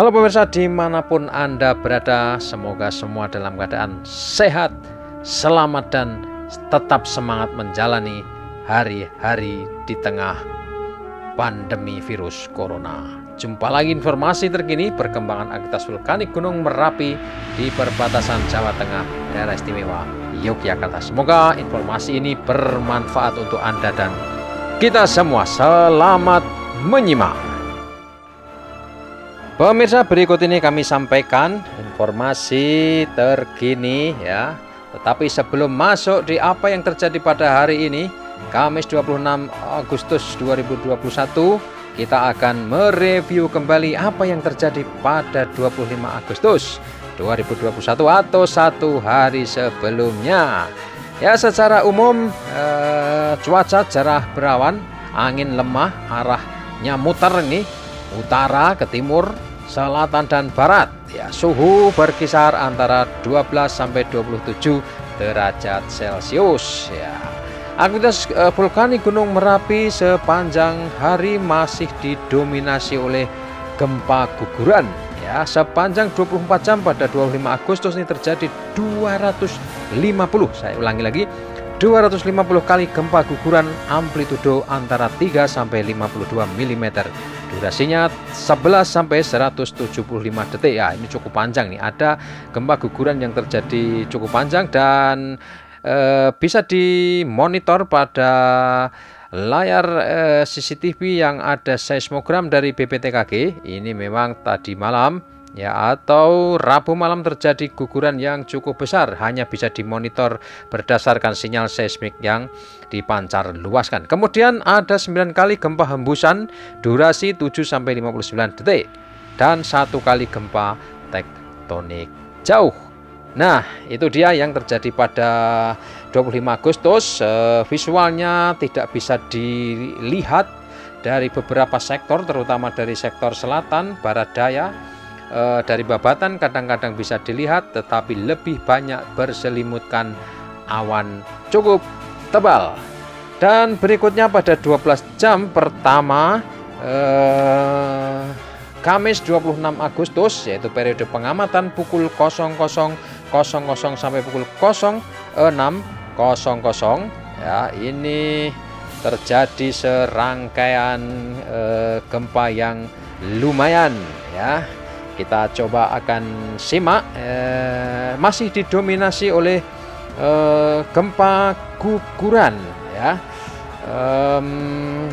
Halo pemirsa di mana pun Anda berada Semoga semua dalam keadaan sehat, selamat dan tetap semangat menjalani hari-hari di tengah pandemi virus corona. Jumpa lagi informasi terkini perkembangan aktivitas vulkanik Gunung Merapi di perbatasan Jawa Tengah daerah istimewa Yogyakarta. Semoga informasi ini bermanfaat untuk Anda dan kita semua. Selamat menyimak Pemirsa berikut ini kami sampaikan informasi terkini ya. Tetapi sebelum masuk di apa yang terjadi pada hari ini, Kamis 26 Agustus 2021, kita akan mereview kembali apa yang terjadi pada 25 Agustus 2021 atau satu hari sebelumnya. Ya secara umum eh, cuaca cerah berawan, angin lemah, arahnya muter nih utara ke timur selatan dan barat. Ya suhu berkisar antara 12 sampai 27 derajat Celcius. Ya. Aktivitas uh, vulkanik Gunung Merapi sepanjang hari masih didominasi oleh gempa guguran. Ya sepanjang 24 jam pada 25 Agustus ini terjadi 250 saya ulangi lagi 250 kali gempa guguran amplitudo antara 3 sampai 52 mm. Durasinya 11 sampai 175 detik. Ya, ini cukup panjang nih. Ada gempa guguran yang terjadi cukup panjang dan e, bisa dimonitor pada layar e, eh, CCTV yang ada seismogram dari BPTKG. Ini memang tadi malam ya atau Rabu malam terjadi guguran yang cukup besar hanya bisa dimonitor berdasarkan sinyal seismik yang dipancar luaskan. Kemudian ada 9 kali gempa hembusan durasi 7 sampai 59 detik dan satu kali gempa tektonik jauh. Nah, itu dia yang terjadi pada 25 Agustus. visualnya tidak bisa dilihat dari beberapa sektor terutama dari sektor selatan, barat daya, e, dari babatan kadang-kadang bisa dilihat tetapi lebih banyak berselimutkan awan cukup tebal. Dan berikutnya pada 12 jam pertama eh, Kamis 26 Agustus yaitu periode pengamatan pukul 00.00 sampai pukul 06.00 ya ini terjadi serangkaian eh, gempa yang lumayan ya kita coba akan simak eh, masih didominasi oleh eh, gempa guguran ya um,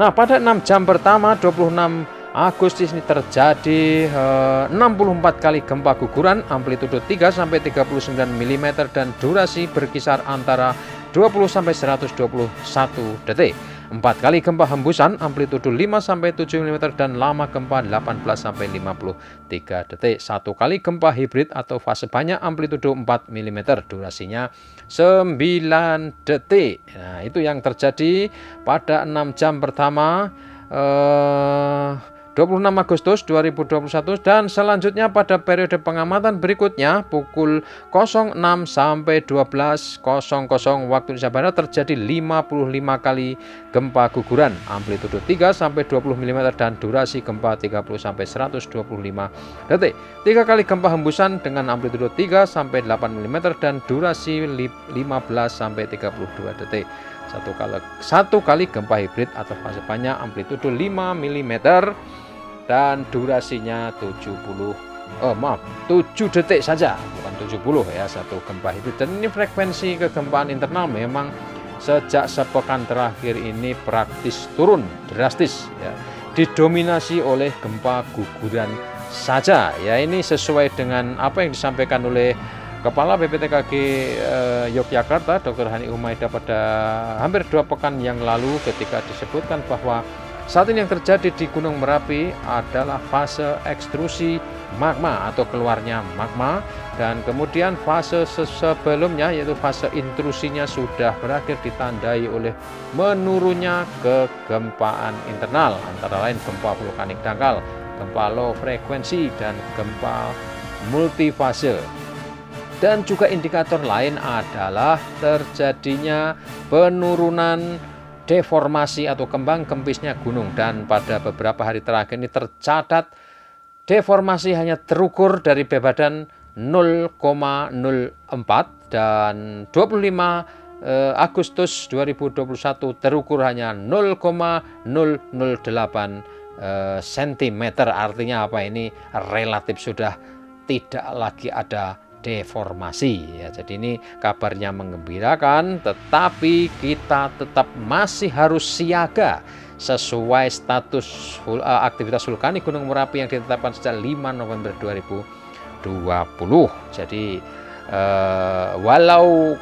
nah pada 6 jam pertama 26 Agustus ini terjadi eh, 64 kali gempa guguran amplitudo 3 sampai 39 mm dan durasi berkisar antara 20 sampai 121 detik. Empat kali gempa hembusan amplitudo 5 sampai 7 mm dan lama gempa 18 sampai 53 detik. Satu kali gempa hibrid atau fase banyak amplitudo 4 mm durasinya 9 detik. Nah, itu yang terjadi pada 6 jam pertama eh 26 Agustus 2021 dan selanjutnya pada periode pengamatan berikutnya pukul 06 sampai 12.00 waktu Indonesia Barat terjadi 55 kali gempa guguran amplitudo 3 sampai 20 mm dan durasi gempa 30 sampai 125 detik. Tiga kali gempa hembusan dengan amplitudo 3 sampai 8 mm dan durasi 15 sampai 32 detik satu kali satu kali gempa hibrid atau fase banyak amplitudo 5 mm dan durasinya 70 oh maaf 7 detik saja bukan 70 ya satu gempa itu dan ini frekuensi kegempaan internal memang sejak sepekan terakhir ini praktis turun drastis ya didominasi oleh gempa guguran saja ya ini sesuai dengan apa yang disampaikan oleh Kepala BPTKG eh, Yogyakarta Dr. Hani Umaida pada hampir dua pekan yang lalu ketika disebutkan bahwa saat ini yang terjadi di Gunung Merapi adalah fase ekstrusi magma atau keluarnya magma dan kemudian fase sebelumnya yaitu fase intrusinya sudah berakhir ditandai oleh menurunnya kegempaan internal antara lain gempa vulkanik dangkal, gempa low frekuensi dan gempa multifase. Dan juga indikator lain adalah terjadinya penurunan deformasi atau kembang kempisnya gunung. Dan pada beberapa hari terakhir ini tercatat deformasi hanya terukur dari badan 0,04 dan 25 eh, Agustus 2021 terukur hanya 0,008 eh, cm artinya apa? Ini relatif sudah tidak lagi ada deformasi ya. Jadi ini kabarnya mengembirakan tetapi kita tetap masih harus siaga sesuai status uh, aktivitas vulkanik Gunung Merapi yang ditetapkan sejak 5 November 2020. Jadi uh, walau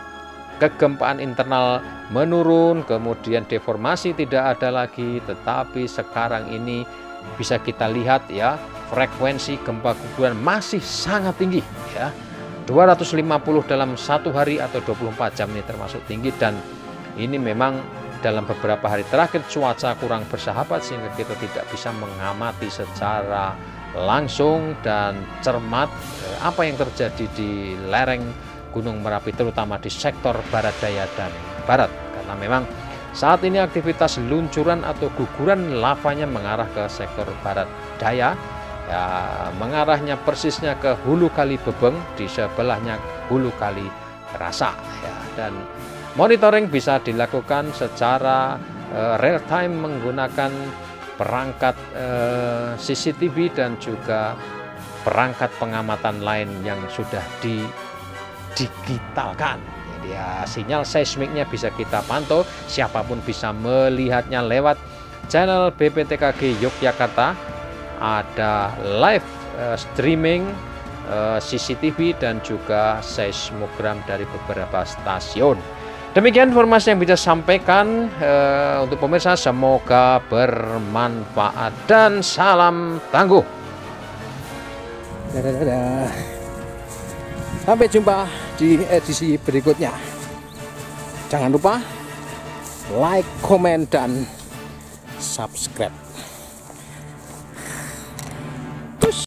kegempaan internal menurun, kemudian deformasi tidak ada lagi, tetapi sekarang ini bisa kita lihat ya frekuensi gempa guguran masih sangat tinggi ya 250 dalam satu hari atau 24 jam ini termasuk tinggi dan ini memang dalam beberapa hari terakhir cuaca kurang bersahabat sehingga kita tidak bisa mengamati secara langsung dan cermat eh, apa yang terjadi di lereng Gunung Merapi terutama di sektor barat daya dan barat. Karena memang saat ini aktivitas luncuran atau guguran lavanya mengarah ke sektor barat daya ya, mengarahnya persisnya ke hulu kali Bebeng di sebelahnya hulu kali Rasa ya. Dan monitoring bisa dilakukan secara uh, real time menggunakan perangkat uh, eh, CCTV dan juga perangkat pengamatan lain yang sudah didigitalkan ya sinyal seismiknya bisa kita pantau. Siapa pun bisa melihatnya lewat channel BPTKG Yogyakarta ada live uh, streaming uh, eh, CCTV dan juga seismogram dari beberapa stasiun. Demikian informasi yang bisa sampaikan uh, untuk pemirsa semoga bermanfaat dan salam tangguh. Sampai jumpa di edisi berikutnya. Jangan lupa like, komen, dan subscribe.